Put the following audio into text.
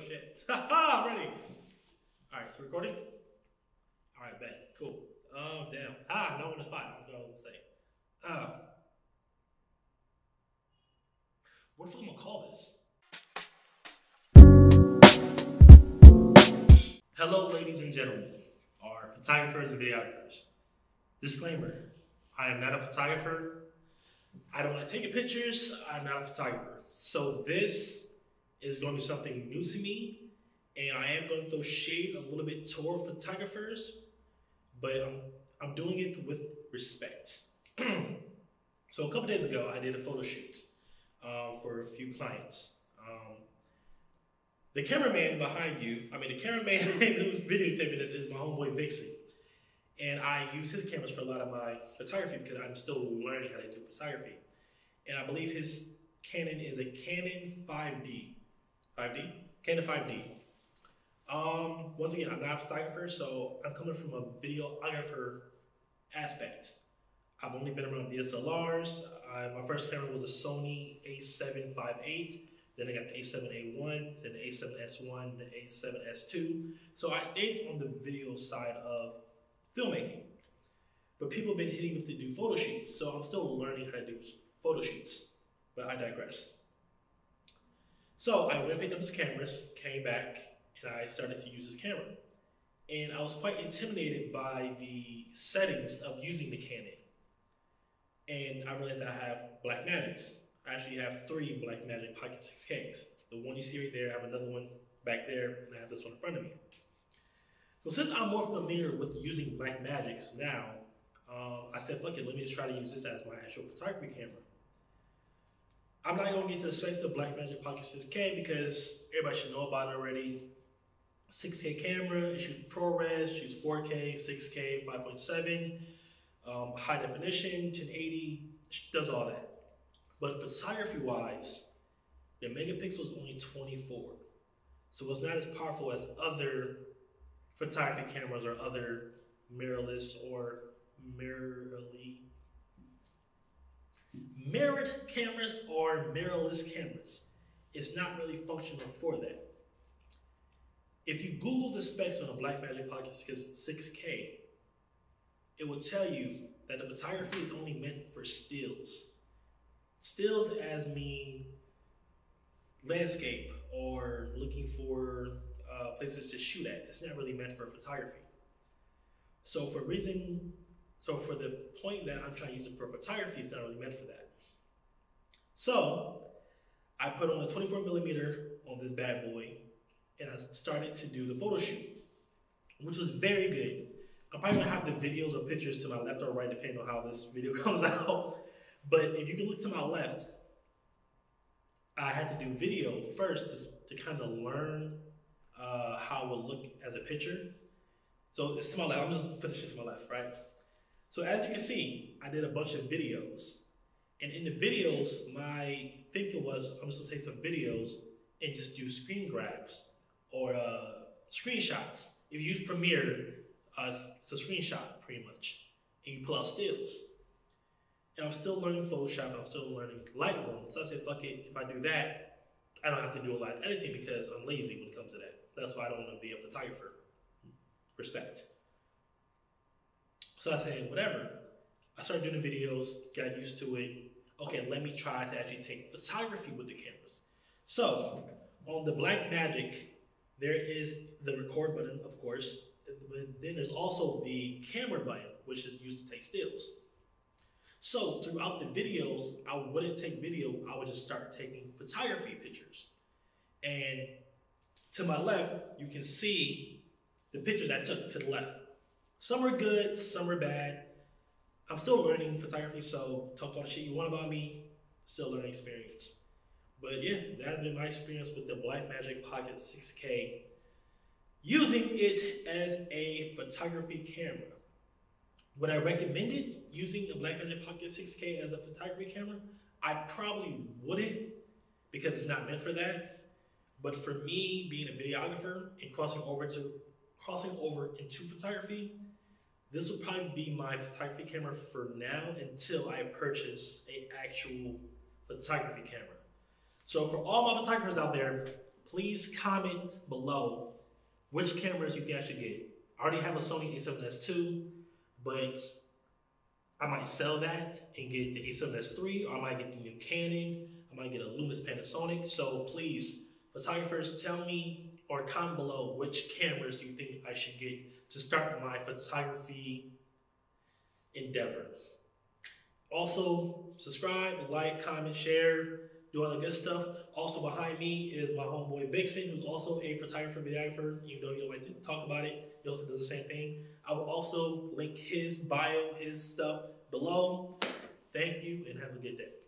shit. Haha, ready. All right, it's recording. All right, bet. Cool. Oh damn. Ah, no on the spot. I forgot what to say. Uh, what if I'm gonna call this? Hello, ladies and gentlemen, our photographers and videographers. Disclaimer: I am not a photographer. I don't like taking pictures. I'm not a photographer. So this is going to be something new to me, and I am going to throw shade a little bit toward photographers, but I'm I'm doing it with respect. so a couple days ago, I did a photo shoot uh, for a few clients. Um, the cameraman behind you, I mean, the cameraman who's videotaping this is my homeboy Vixen. And I use his cameras for a lot of my photography because I'm still learning how to do photography. And I believe his Canon is a Canon 5D. 5D? Canon 5D. Um, once again, I'm not a photographer, so I'm coming from a videographer aspect. I've only been around DSLRs. Uh, my first camera was a Sony a758. Then I got the a7A1, then the a7S1, the a7S2. So I stayed on the video side of filmmaking. But people have been hitting me to do photo shoots, so I'm still learning how to do photo shoots. But I digress. So I went and picked up his cameras, came back, and I started to use his camera. And I was quite intimidated by the settings of using the Canon. And I realized I have Blackmagics. I actually have three Black Magic Pocket 6Ks. The one you see right there, I have another one back there, and I have this one in front of me. So since I'm more familiar with using Black Magics now, um, I said, fuck it, let me just try to use this as my actual photography camera. I'm not gonna get to the specs of Blackmagic Pocket 6K because everybody should know about it already. 6K camera, it shoots ProRes, shoots 4K, 6K, 5.7, um, high definition, 1080, does all that. But photography wise, the megapixel is only 24. So it's not as powerful as other photography cameras or other mirrorless or mirrorly mirrored cameras or mirrorless cameras. It's not really functional for that. If you Google the specs on a Blackmagic Pocket 6K, it will tell you that the photography is only meant for stills. Stills as mean landscape or looking for uh, places to shoot at. It's not really meant for photography. So for reason, so for the point that I'm trying to use it for photography, it's not really meant for that. So I put on a 24 millimeter on this bad boy and I started to do the photo shoot, which was very good. I'm probably gonna have the videos or pictures to my left or right, depending on how this video comes out. But if you can look to my left, I had to do video first to, to kind of learn uh, how it would look as a picture. So it's to my left. I'm just put the shit to my left, right? So as you can see, I did a bunch of videos. And in the videos, my thinking was I'm just gonna take some videos and just do screen grabs or uh, screenshots. If you use Premiere, uh, it's a screenshot pretty much, and you pull out stills. And I'm still learning Photoshop, I'm still learning Lightroom. So I said, fuck it, if I do that, I don't have to do a lot of editing because I'm lazy when it comes to that. That's why I don't want to be a photographer. Respect. So I said, whatever. I started doing the videos, got used to it. Okay, let me try to actually take photography with the cameras. So on the Black Magic, there is the record button, of course. But then there's also the camera button, which is used to take stills. So throughout the videos, I wouldn't take video, I would just start taking photography pictures. And to my left, you can see the pictures I took to the left. Some are good, some are bad. I'm still learning photography, so talk all the shit you want about me, still learning experience. But yeah, that's been my experience with the Blackmagic Pocket 6K, using it as a photography camera. Would I recommend it using the Blackmagic Pocket 6K as a photography camera? I probably wouldn't because it's not meant for that. But for me, being a videographer and crossing over to crossing over into photography, this will probably be my photography camera for now until I purchase a actual photography camera. So for all my photographers out there, please comment below which cameras you think I should get. I already have a Sony a7S II, but I might sell that and get the a7S III, or I might get the new Canon, I might get a Lumix Panasonic. So please, photographers, tell me or comment below which cameras you think I should get to start my photography endeavor. Also, subscribe, like, comment, share, do all the good stuff. Also behind me is my homeboy Vixen, who's also a photographer, videographer, even though he don't like to talk about it. He also does the same thing. I will also link his bio, his stuff below. Thank you and have a good day.